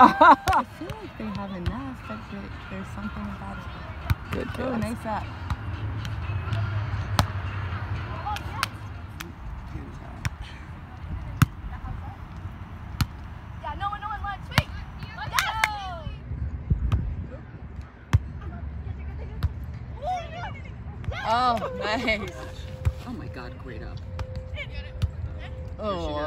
I feel like they have enough, but there's something about it. Good oh, job. Oh, nice up. Oh, nice. Oh my god, great up. Oh.